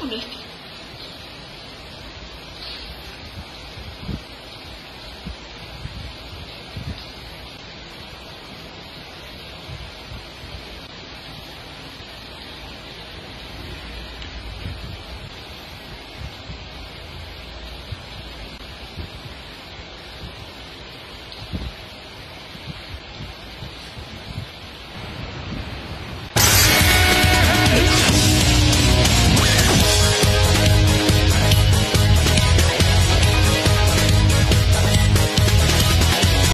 Nick.